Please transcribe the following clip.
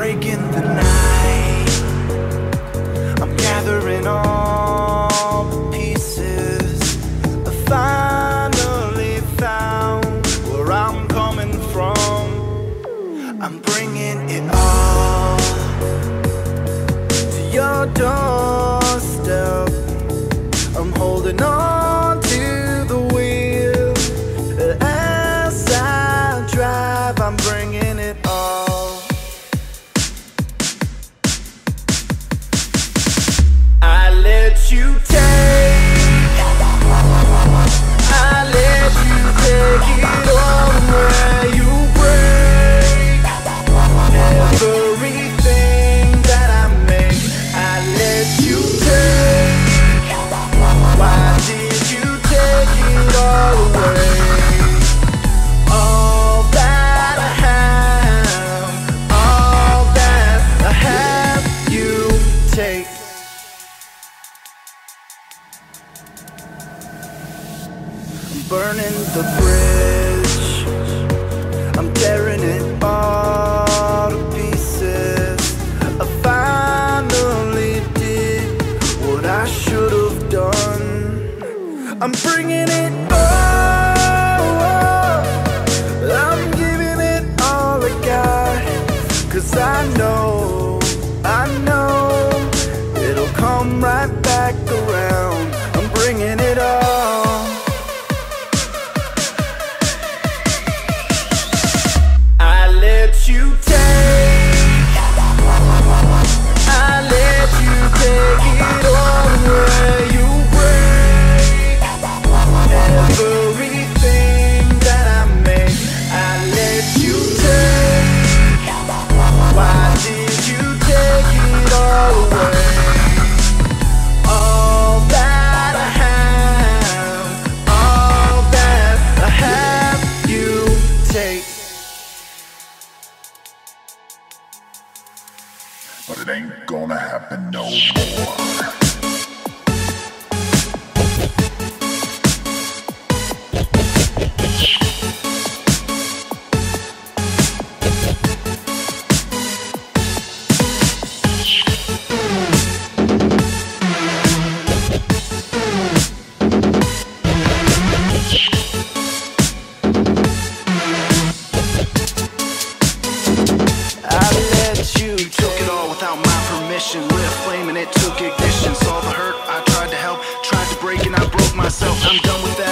breaking the night. you burning the bridge. I'm tearing it all to pieces. I finally did what I should have done. I'm bringing it up Cause I know, I know It'll come right back around. I'm bringing it up. ain't gonna happen no more. it took ignition. Saw the hurt, I tried to help, tried to break, and I broke myself. I'm done with that.